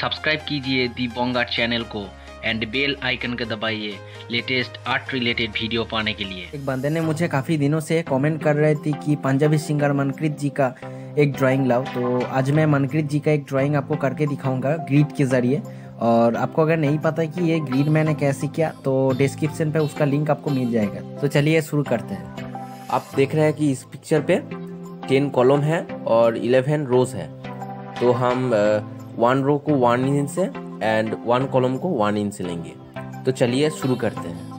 Subscribe कीजिए दी बोंगा channel को एंड बेल आइकन को दबाइए लेटेस्ट आर्ट रिलेटेड वीडियो पाने के लिए। एक बंदे ने मुझे काफ़ी दिनों से कमेंट कर रहे थे कि पंजाबी सिंगर मनकृत जी का एक ड्राइंग लाओ। तो आज मैं मनकृत जी का एक ड्राइंग आपको करके दिखाऊँगा ग्रीड के ज़रिए। और आपको अगर नहीं पता कि ये ग्रीड मैंने कैसे किया तो डिस्क्रिप्शन पे उसका लिंक आपको मिल जाएगा। तो चलिए शुरू करते हैं। आप देख रहे हैं कि इस पिक्चर पे टेन कॉलम है और इलेवन रोज है। तो हम वन रो को वन इंच से एंड वन कॉलम को वन इंच लेंगे। तो चलिए शुरू करते हैं।